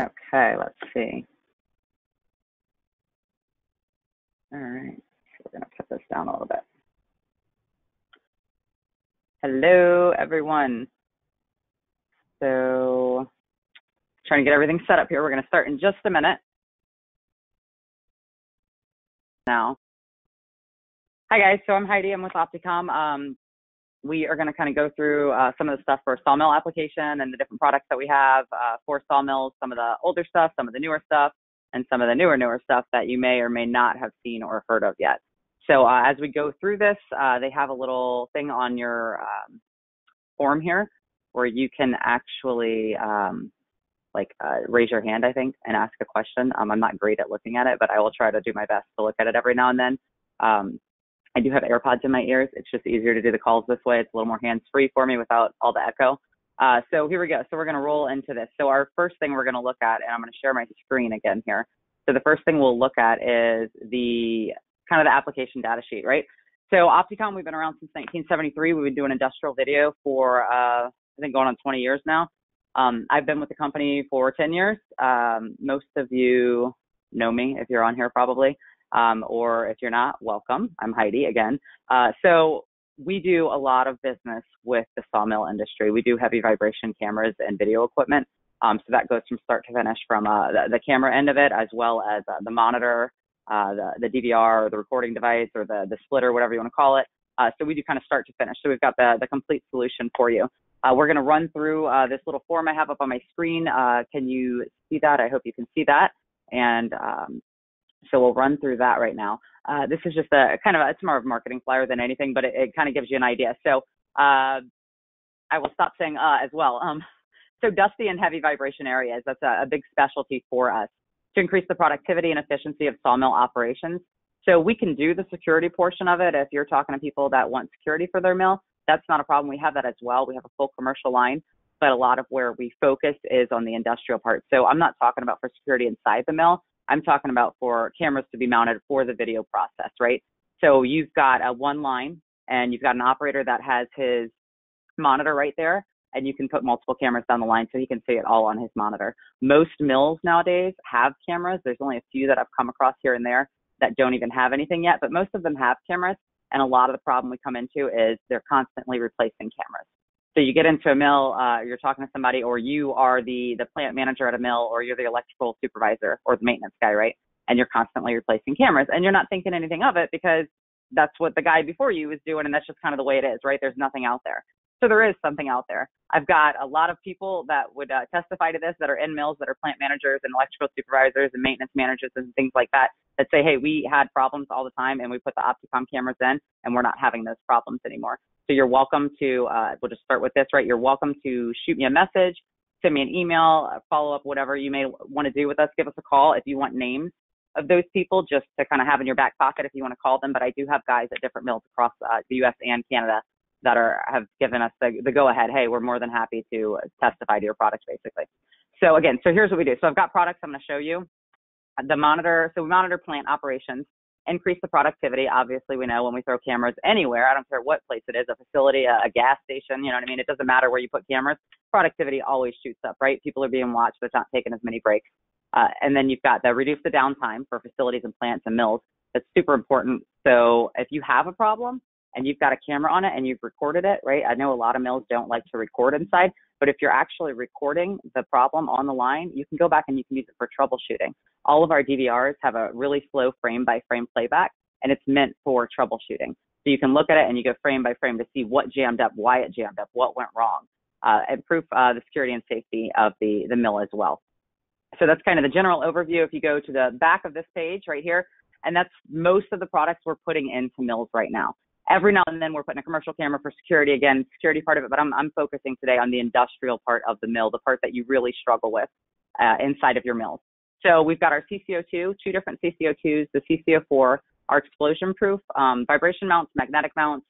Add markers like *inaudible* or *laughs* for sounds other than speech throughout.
Okay, let's see. All right, so we're gonna put this down a little bit. Hello, everyone. So, trying to get everything set up here. We're gonna start in just a minute. Now, hi guys. So I'm Heidi. I'm with Opticom. Um, we are going to kind of go through uh, some of the stuff for Sawmill application and the different products that we have uh, for Sawmills, some of the older stuff, some of the newer stuff, and some of the newer, newer stuff that you may or may not have seen or heard of yet. So uh, as we go through this, uh, they have a little thing on your um, form here where you can actually um, like uh, raise your hand, I think, and ask a question. Um, I'm not great at looking at it, but I will try to do my best to look at it every now and then. Um, I do have AirPods in my ears. It's just easier to do the calls this way. It's a little more hands free for me without all the echo. Uh, so here we go. So we're going to roll into this. So our first thing we're going to look at, and I'm going to share my screen again here. So the first thing we'll look at is the kind of the application data sheet, right? So Opticom, we've been around since 1973. We've been doing industrial video for, uh, I think, going on 20 years now. Um, I've been with the company for 10 years. Um, most of you know me if you're on here, probably. Um, or if you're not, welcome. I'm Heidi again. Uh, so we do a lot of business with the sawmill industry. We do heavy vibration cameras and video equipment. Um, so that goes from start to finish from uh, the, the, camera end of it, as well as uh, the monitor, uh, the, the DVR, or the recording device, or the, the splitter, whatever you want to call it. Uh, so we do kind of start to finish. So we've got the, the complete solution for you. Uh, we're going to run through this little form I have up on my screen. can you see that? I hope you can see that. And um, so we'll run through that right now. Uh, this is just a kind of a, it's more of a marketing flyer than anything, but it, it kind of gives you an idea. So uh, I will stop saying uh as well. Um, so dusty and heavy vibration areas, that's a, a big specialty for us to increase the productivity and efficiency of sawmill operations. So we can do the security portion of it if you're talking to people that want security for their mill. That's not a problem. We have that as well. We have a full commercial line, but a lot of where we focus is on the industrial part. So I'm not talking about for security inside the mill. I'm talking about for cameras to be mounted for the video process, right? So you've got a one line and you've got an operator that has his monitor right there and you can put multiple cameras down the line so he can see it all on his monitor. Most mills nowadays have cameras. There's only a few that I've come across here and there that don't even have anything yet, but most of them have cameras. And a lot of the problem we come into is they're constantly replacing cameras. So you get into a mill, uh, you're talking to somebody, or you are the the plant manager at a mill, or you're the electrical supervisor or the maintenance guy, right? And you're constantly replacing cameras, and you're not thinking anything of it because that's what the guy before you was doing, and that's just kind of the way it is, right? There's nothing out there. So there is something out there. I've got a lot of people that would uh, testify to this that are in mills that are plant managers and electrical supervisors and maintenance managers and things like that that say, hey, we had problems all the time and we put the Opticom cameras in and we're not having those problems anymore. So you're welcome to, uh, we'll just start with this, right? You're welcome to shoot me a message, send me an email, follow up, whatever you may want to do with us. Give us a call if you want names of those people just to kind of have in your back pocket if you want to call them. But I do have guys at different mills across uh, the U.S. and Canada that are have given us the, the go ahead. Hey, we're more than happy to testify to your products, basically. So again, so here's what we do. So I've got products I'm going to show you. The monitor. So we monitor plant operations increase the productivity. Obviously, we know when we throw cameras anywhere, I don't care what place it is, a facility, a, a gas station, you know what I mean? It doesn't matter where you put cameras. Productivity always shoots up, right? People are being watched, but not taking as many breaks. Uh, and then you've got the reduce the downtime for facilities and plants and mills. That's super important. So if you have a problem and you've got a camera on it and you've recorded it, right? I know a lot of mills don't like to record inside, but if you're actually recording the problem on the line, you can go back and you can use it for troubleshooting. All of our DVRs have a really slow frame by frame playback, and it's meant for troubleshooting. So you can look at it and you go frame by frame to see what jammed up, why it jammed up, what went wrong, uh, improve uh, the security and safety of the, the mill as well. So that's kind of the general overview. If you go to the back of this page right here, and that's most of the products we're putting into mills right now every now and then we're putting a commercial camera for security again, security part of it, but I'm, I'm focusing today on the industrial part of the mill, the part that you really struggle with uh, inside of your mills. So we've got our CCO2, two different CCO2s, the CCO4, our explosion proof, um, vibration mounts, magnetic mounts,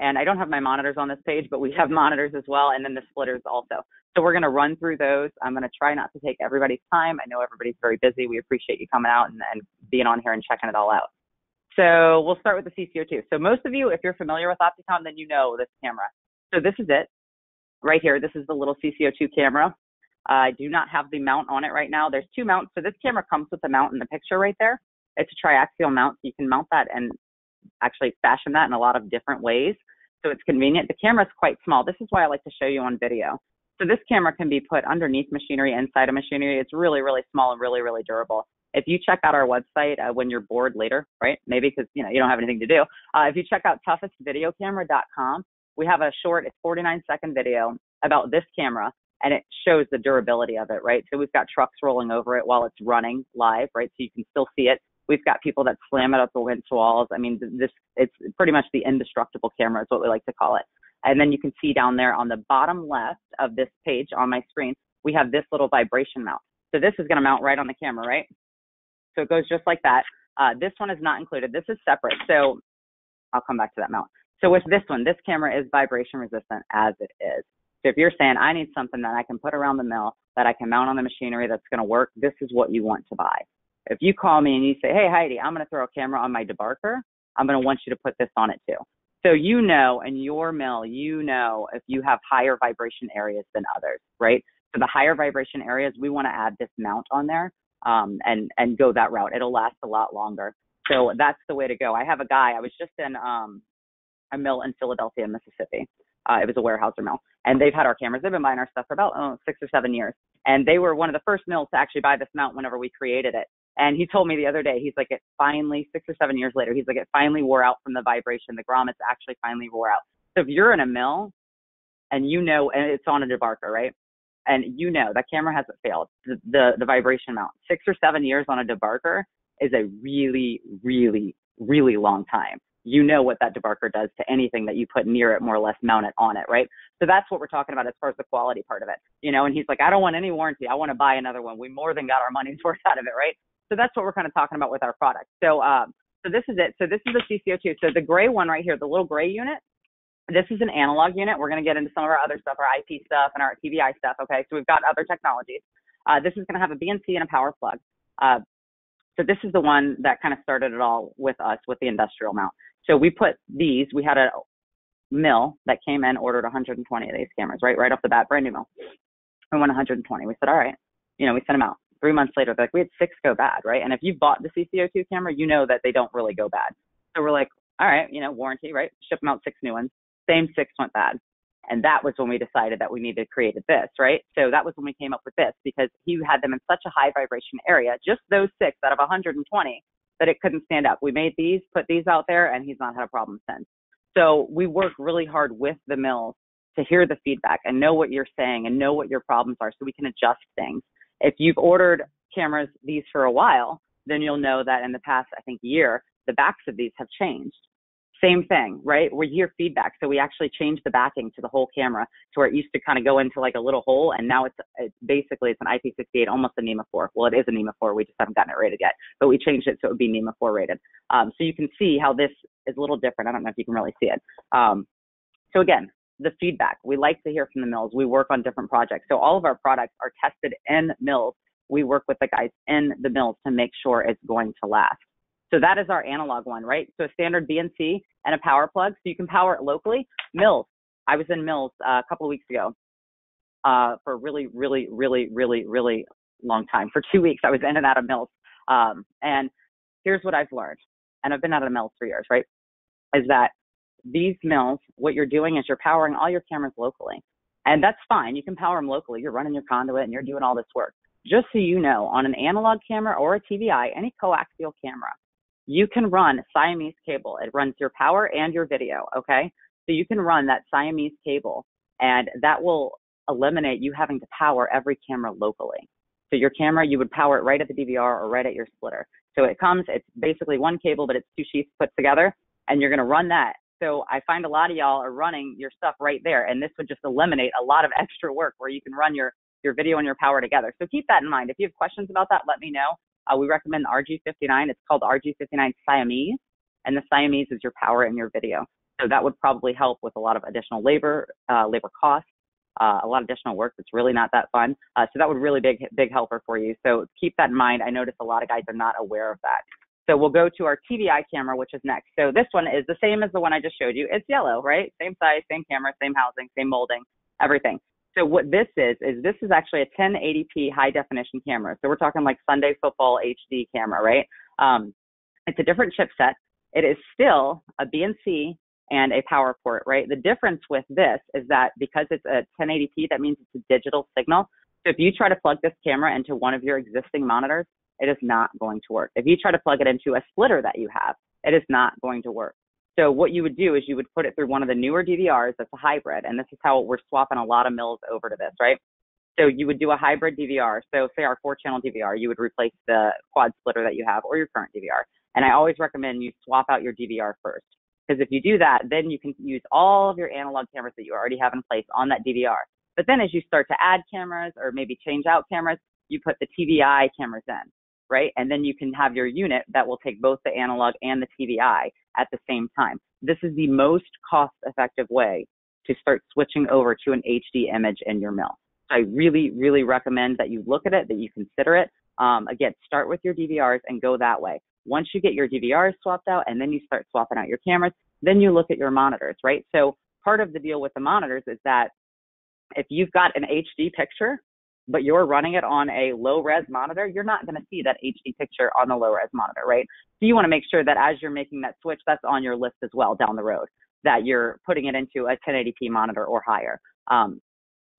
and I don't have my monitors on this page, but we have monitors as well, and then the splitters also. So we're going to run through those. I'm going to try not to take everybody's time. I know everybody's very busy. We appreciate you coming out and, and being on here and checking it all out. So we'll start with the CCO2. So most of you, if you're familiar with Opticom, then you know this camera. So this is it right here. This is the little CCO2 camera. I do not have the mount on it right now. There's two mounts. So this camera comes with the mount in the picture right there. It's a triaxial mount. So you can mount that and actually fashion that in a lot of different ways. So it's convenient. The camera is quite small. This is why I like to show you on video. So this camera can be put underneath machinery, inside of machinery. It's really, really small and really, really durable. If you check out our website uh, when you're bored later, right? Maybe because you know you don't have anything to do. Uh, if you check out toughestvideocamera.com, we have a short, it's 49 second video about this camera, and it shows the durability of it, right? So we've got trucks rolling over it while it's running live, right? So you can still see it. We've got people that slam it up against walls. I mean, this it's pretty much the indestructible camera is what we like to call it. And then you can see down there on the bottom left of this page on my screen, we have this little vibration mount. So this is going to mount right on the camera, right? So it goes just like that. Uh, this one is not included. This is separate. So I'll come back to that mount. So with this one, this camera is vibration resistant as it is. So if you're saying I need something that I can put around the mill, that I can mount on the machinery that's going to work, this is what you want to buy. If you call me and you say, hey Heidi, I'm going to throw a camera on my debarker, I'm going to want you to put this on it too. So you know in your mill, you know if you have higher vibration areas than others, right? So the higher vibration areas, we want to add this mount on there um, and and go that route. It'll last a lot longer. So that's the way to go. I have a guy. I was just in um, a mill in Philadelphia, Mississippi. Uh, it was a Weyerhaeuser mill, and they've had our cameras. They've been buying our stuff for about oh, six or seven years, and they were one of the first mills to actually buy this mount whenever we created it. And he told me the other day, he's like, it finally six or seven years later, he's like, it finally wore out from the vibration. The grommets actually finally wore out. So if you're in a mill, and you know, and it's on a debarker, right? And you know that camera hasn't failed. The, the the vibration mount, six or seven years on a debarker is a really, really, really long time you know what that debarker does to anything that you put near it, more or less mount it on it, right? So that's what we're talking about as far as the quality part of it, you know. And he's like, I don't want any warranty. I want to buy another one. We more than got our money's *laughs* worth out of it, right? So that's what we're kind of talking about with our product. So, um, so this is it. So this is the CCO2. So the gray one right here, the little gray unit, this is an analog unit. We're going to get into some of our other stuff, our IP stuff and our TVI stuff. Okay, so we've got other technologies. Uh, this is going to have a BNC and a power plug. Uh, so this is the one that kind of started it all with us with the industrial mount. So we put these, we had a mill that came in, ordered 120 of these cameras, right? Right off the bat, brand new mill. We went 120. We said, all right, you know, we sent them out. Three months later, they're like, we had six go bad, right? And if you bought the CCO2 camera, you know that they don't really go bad. So we're like, all right, you know, warranty, right? Ship them out six new ones. Same six went bad. And that was when we decided that we needed to create this, right? So that was when we came up with this because he had them in such a high vibration area, just those six out of 120, that it couldn't stand up. We made these, put these out there, and he's not had a problem since. So we work really hard with the mills to hear the feedback and know what you're saying and know what your problems are so we can adjust things. If you've ordered cameras these for a while, then you'll know that in the past, I think, year, the backs of these have changed same thing, right? We hear feedback. So we actually changed the backing to the whole camera to where it used to kind of go into like a little hole. And now it's, it's basically, it's an IP68, almost a NEMA 4. Well, it is a NEMA 4. We just haven't gotten it rated yet, but we changed it so it would be NEMA 4 rated. Um, so you can see how this is a little different. I don't know if you can really see it. Um, so again, the feedback. We like to hear from the mills. We work on different projects. So all of our products are tested in mills. We work with the guys in the mills to make sure it's going to last. So that is our analog one, right? So a standard BNC and a power plug. So you can power it locally. Mills. I was in Mills uh, a couple of weeks ago uh, for a really, really, really, really, really long time. For two weeks, I was in and out of Mills. Um, and here's what I've learned, and I've been out of Mills for years, right? Is that these mills, what you're doing is you're powering all your cameras locally. And that's fine. You can power them locally. You're running your conduit and you're doing all this work. Just so you know, on an analog camera or a TVI, any coaxial camera, you can run Siamese cable. It runs your power and your video. Okay. So you can run that Siamese cable and that will eliminate you having to power every camera locally. So your camera, you would power it right at the DVR or right at your splitter. So it comes, it's basically one cable, but it's two sheets put together and you're going to run that. So I find a lot of y'all are running your stuff right there. And this would just eliminate a lot of *laughs* extra work where you can run your, your video and your power together. So keep that in mind. If you have questions about that, let me know. Uh, we recommend the RG59. It's called RG59 Siamese, and the Siamese is your power and your video. So that would probably help with a lot of additional labor, uh, labor costs, uh, a lot of additional work that's really not that fun. Uh, so that would really big, big helper for you. So keep that in mind. I notice a lot of guys are not aware of that. So we'll go to our TVI camera, which is next. So this one is the same as the one I just showed you. It's yellow, right? Same size, same camera, same housing, same molding, everything. So what this is is this is actually a 1080p high definition camera. So we're talking like Sunday Football HD camera, right? Um, it's a different chipset. It is still a BNC and a power port, right? The difference with this is that because it's a 1080p, that means it's a digital signal. So if you try to plug this camera into one of your existing monitors, it is not going to work. If you try to plug it into a splitter that you have, it is not going to work. So what you would do is you would put it through one of the newer DVRs that's a hybrid, and this is how we're swapping a lot of mills over to this, right? So you would do a hybrid DVR. So say our four channel DVR, you would replace the quad splitter that you have or your current DVR. And I always recommend you swap out your DVR first. Because if you do that, then you can use all of your analog cameras that you already have in place on that DVR. But then as you start to add cameras or maybe change out cameras, you put the TVI cameras in, right? And then you can have your unit that will take both the analog and the TVI at the same time. This is the most cost effective way to start switching over to an HD image in your mill. I really, really recommend that you look at it, that you consider it. Um, again, start with your DVRs and go that way. Once you get your DVRs swapped out and then you start swapping out your cameras, then you look at your monitors, right? So part of the deal with the monitors is that if you've got an HD picture, but you're running it on a low res monitor, you're not going to see that HD picture on the low res monitor, right? So you want to make sure that as you're making that switch, that's on your list as well down the road, that you're putting it into a 1080p monitor or higher. Um,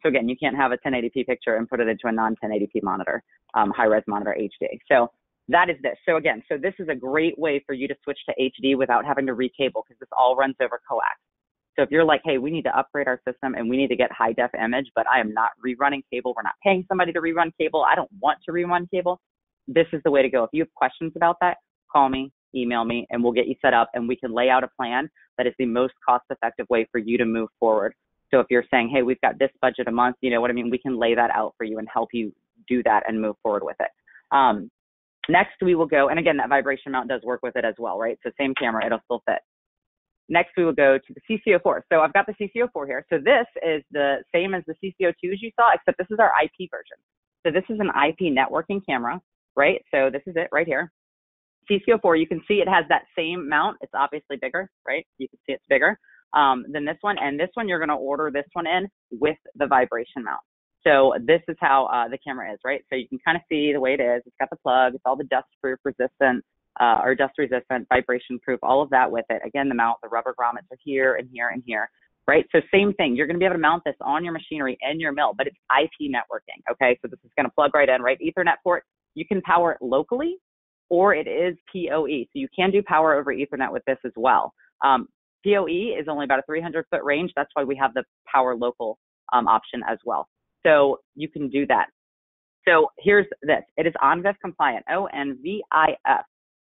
so again, you can't have a 1080p picture and put it into a non 1080p monitor, um, high res monitor HD. So that is this. So again, so this is a great way for you to switch to HD without having to recable because this all runs over coax. So if you're like, hey, we need to upgrade our system and we need to get high def image, but I am not rerunning cable. We're not paying somebody to rerun cable. I don't want to rerun cable. This is the way to go. If you have questions about that, call me, email me, and we'll get you set up and we can lay out a plan that is the most cost effective way for you to move forward. So if you're saying, hey, we've got this budget a month, you know what I mean? We can lay that out for you and help you do that and move forward with it. Um, next, we will go, and again, that vibration mount does work with it as well, right? So same camera, it'll still fit. Next, we will go to the CCO4. So I've got the CCO4 here. So this is the same as the CC02s you saw, except this is our IP version. So this is an IP networking camera, right? So this is it right here. CCO4, you can see it has that same mount. It's obviously bigger, right? You can see it's bigger um, than this one. And this one, you're going to order this one in with the vibration mount. So this is how uh, the camera is, right? So you can kind of see the way it is. It's got the plug. It's all the dust proof resistant uh, or dust resistant, vibration proof, all of that with it. Again, the mount, the rubber grommets are here and here and here, right? So same thing. You're going to be able to mount this on your machinery in your mill, but it's IP networking. Okay, so this is going to plug right in, right? Ethernet port. You can power it locally, or it is PoE. So you can do power over Ethernet with this as well. Um, PoE is only about a 300 foot range. That's why we have the power local um, option as well. So you can do that. So here's this. It is ONVIF compliant, O-N-V-I-F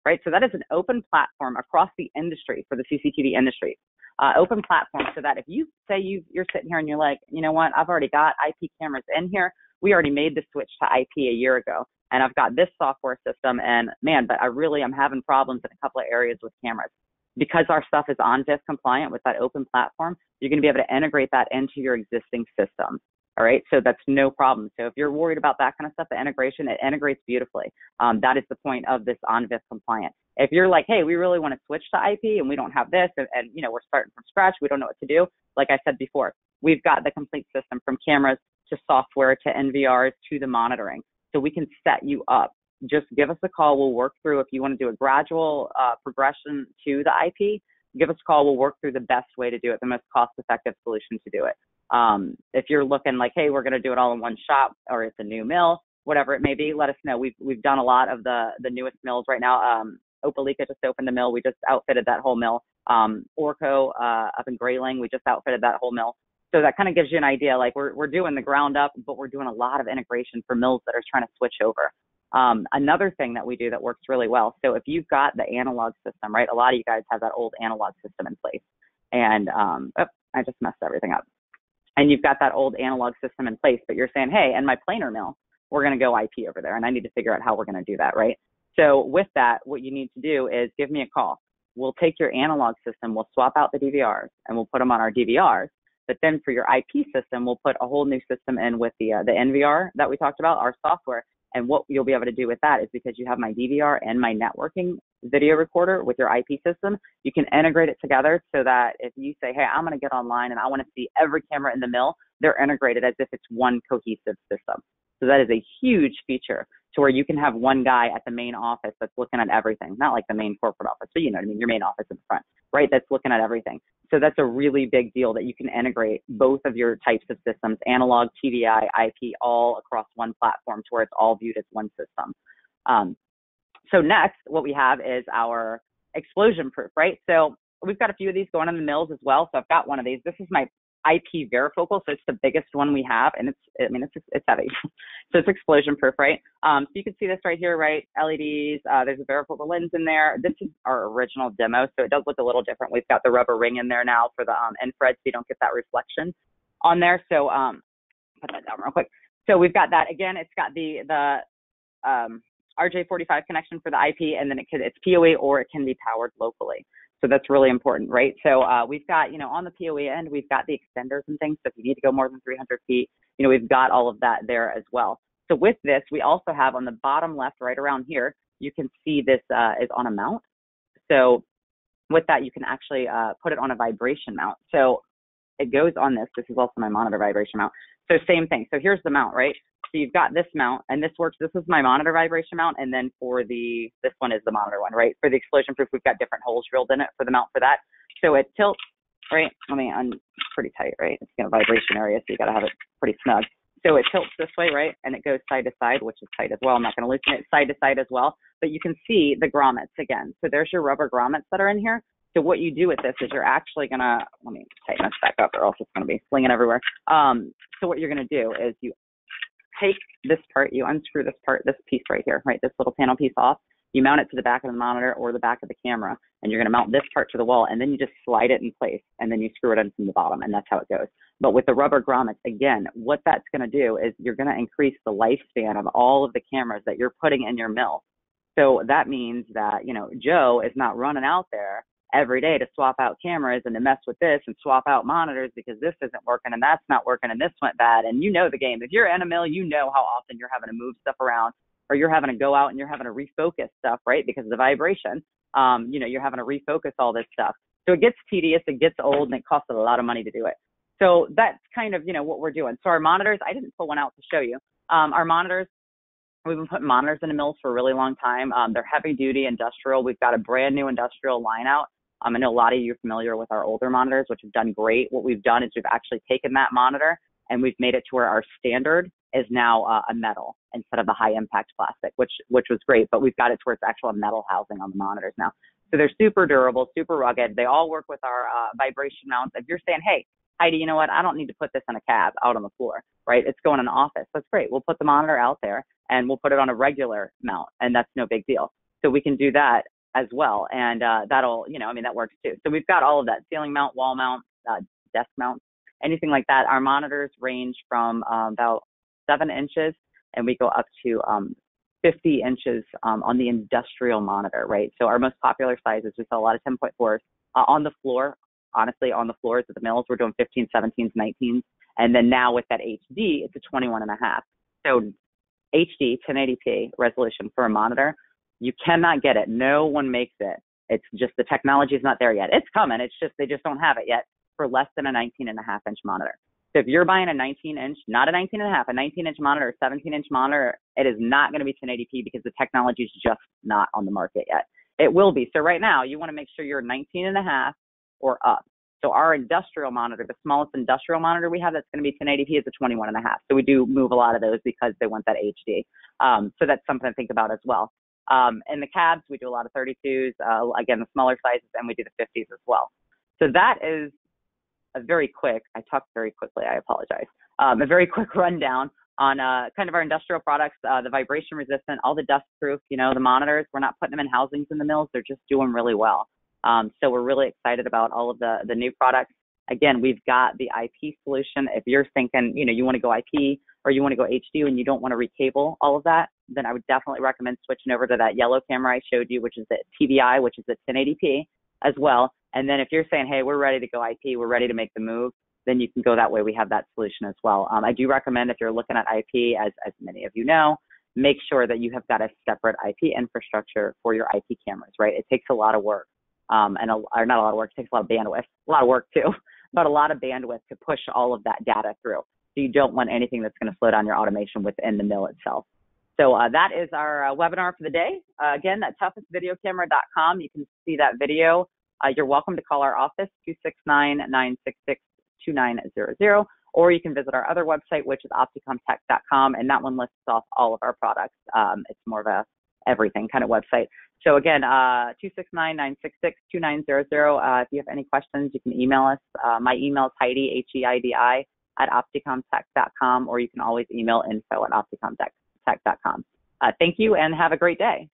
right? So that is an open platform across the industry for the CCTV industry. Uh, open platform so that if you say you you're sitting here and you're like, you know what, I've already got IP cameras in here. We already made the switch to IP a year ago, and I've got this software system, and man, but I really am having problems in a couple of areas with cameras. Because our stuff is on ONVIF compliant with that open platform, you're going to be able to integrate that into your existing system. All right, so that's no problem. So if you're worried about that kind of stuff, the integration, it integrates beautifully. Um, that is the point of this ONVIF compliant. If you're like, hey, we really want to switch to IP and we don't have this, and, and you know we're starting from scratch, we don't know what to do. Like I said before, we've got the complete system from cameras to software to NVRs to the monitoring, so we can set you up. Just give us a call. We'll work through if you want to do a gradual uh, progression to the IP. Give us a call. We'll work through the best way to do it, the most cost-effective solution to do it. Um, if you're looking like, hey, we're going to do it all in one shop, or it's a new mill, whatever it may be, let us know. We've we've done a lot of the the newest mills right now. Um, Opelika just opened a mill. We just outfitted that whole mill. Um, Arauco uh, up in Grayling, we just outfitted that whole mill. So that kind of gives you an idea. Like we're we're doing the ground up, but we're doing a lot of integration for mills that are trying to switch over. Um, another thing that we do that works really well. So if you've got the analog system, right? A lot of you guys have that old analog system in place, and um, oh, I just messed everything up and you've got that old analog system in place, but you're saying, hey, and my planer mill, we're going to go IP over there, and I need to figure out how we're going to do that, right? So with that, what you need to do is give me a call. We'll take your analog system, we'll swap out the DVRs, and we'll put them on our DVRs. But then for your IP system, we'll put a whole new system in with the uh, the NVR that we talked about, our software. And what you'll be able to do with that is because you have my DVR and my networking video recorder with your IP system, you can integrate it together so that if you say, hey, I'm going to get online and I want to see every camera in the mill, they're integrated as if it's one cohesive system. So that is a huge feature to where you can have one guy at the main office that's looking at everything, not like the main corporate office, but you know what I mean, your main office in the front, right? That's looking at everything. So that's a really big deal that you can integrate both of your types of systems, analog, TVI, IP, all across one platform to where it's all viewed as one system. Um, so next, what we have is our explosion proof, right? So we've got a few of these going in the mills as well. So I've got one of these. This is my IP varifocal, so it's the biggest one we have, and it's I mean it's it's heavy, *laughs* so it's explosion proof, right? Um, so you can see this right here, right? LEDs. Uh, there's a varifocal lens in there. This is our original demo, so it does look a little different. We've got the rubber ring in there now for the um, infrared, so you don't get that reflection on there. So um, put that down real quick. So we've got that again. It's got the the um, RJ45 connection for the IP, and then it could, it's PoE or it can be powered locally. So that's really important, right? So uh, we've got, you know, on the PoE end, we've got the extenders and things. So if you need to go more than 300 feet, you know, we've got all of that there as well. So with this, we also have on the bottom left, right around here, you can see this uh, is on a mount. So with that, you can actually uh, put it on a vibration mount. So it goes on this. This is also my monitor vibration mount. So same thing. So here's the mount, right? So you've got this mount, and this works. This is my monitor vibration mount, and then for the this one is the monitor one, right? For the explosion proof, we've got different holes drilled in it for the mount for that. So it tilts, right? I mean, I'm pretty tight, right? It's got a vibration area, so you got to have it pretty snug. So it tilts this way, right? And it goes side to side, which is tight as well. I'm not going to loosen it side to side as well, but you can see the grommets again. So there's your rubber grommets that are in here. So what you do with this is you're actually gonna let me tighten this back up, or else it's gonna be slinging everywhere. Um, so what you're gonna do is you take this part, you unscrew this part, this piece right here, right, this little panel piece off. You mount it to the back of the monitor or the back of the camera, and you're going to mount this part to the wall, and then you just slide it in place, and then you screw it in from the bottom, and that's how it goes. But with the rubber grommets, again, what that's going to do is you're going to increase the lifespan of all of the cameras that you're putting in your mill. So that means that, you know, Joe is not running out there every day to swap out cameras and to mess with this and swap out monitors because this isn't working and that's not working and this went bad. And you know the game. If you're in a mill, you know how often you're having to move stuff around or you're having to go out and you're having to refocus stuff, right? Because of the vibration. Um, you know, you're having to refocus all this stuff. So it gets tedious, it gets old, and it costs a lot of money to do it. So that's kind of, you know, what we're doing. So our monitors, I didn't pull one out to show you. Um, our monitors, we've been putting monitors in the mills for a really long time. Um, they're heavy duty industrial. We've got a brand new industrial line out um, I know a lot of you are familiar with our older monitors, which have done great. What we've done is we've actually taken that monitor and we've made it to where our standard is now uh, a metal instead of the high impact plastic, which which was great. But we've got it to where it's actual metal housing on the monitors now. So they're super durable, super rugged. They all work with our uh, vibration mounts. If you're saying, hey, Heidi, you know what? I don't need to put this in a cab out on the floor, right? It's going in an office. That's great. We'll put the monitor out there and we'll put it on a regular mount, and that's no big deal. So we can do that as well. And uh, that'll, you know, I mean, that works too. So we've got all of that ceiling mount, wall mount, uh, desk mount, anything like that. Our monitors range from um, about seven inches and we go up to um, 50 inches um, on the industrial monitor, right? So our most popular sizes, we sell a lot of 10.4s uh, on the floor. Honestly, on the floors at the mills, we're doing 15, 17s, 19s. And then now with that HD, it's a 21 and a half. So HD 1080p resolution for a monitor you cannot get it. No one makes it. It's just the technology is not there yet. It's coming. It's just they just don't have it yet for less than a 19 and a half inch monitor. So if you're buying a 19 inch, not a 19 and a half, a 19 inch monitor, a 17 inch monitor, it is not going to be 1080p because the technology is just not on the market yet. It will be. So right now, you want to make sure you're 19 and a half or up. So our industrial monitor, the smallest industrial monitor we have that's going to be 1080p is a 21 and a half. So we do move a lot of those because they want that HD. Um, so that's something to think about as well. Um, in the cabs, we do a lot of 32s, uh, again, the smaller sizes, and we do the 50s as well. So that is a very quick, I talked very quickly, I apologize, um, a very *laughs* quick rundown on uh, kind of our industrial products, uh, the vibration resistant, all the dust proof, you know, the monitors, we're not putting them in housings in the mills, they're just doing really well. Um, so we're really excited about all of the, the new products. Again, we've got the IP solution. If you're thinking, you know, you want to go IP or you want to go HD and you don't want to recable all of that, then I would definitely recommend switching over to that yellow camera I showed you, which is the TVI, which is at 1080p as well. And then if you're saying, hey, we're ready to go IP, we're ready to make the move, then you can go that way. We have that solution as well. Um, I do recommend if you're looking at IP, as, as many of you know, make sure that you have got a separate IP infrastructure for your IP cameras, right? It takes a lot of work. Um, and a, or not a lot of work, it takes a lot of bandwidth, a lot of work too, *laughs* but a lot of bandwidth to push all of that data through. So you don't want anything that's going to slow down your automation within the mill itself. So uh, that is our uh, webinar for the day. Uh, again, that toughestvideocamera.com. You can see that video. Uh, you're welcome to call our office 269-966-2900, or you can visit our other website, which is opticomtech.com, and that one lists off all of our products. Um, it's more of a everything kind of website. So again, uh, 269-966-2900. Uh, if you have any questions, you can email us. Uh, my email is Heidi, H-E-I-D-I, at opticomtech.com, or you can always email info at opticomtech.com. Uh, thank you and have a great day.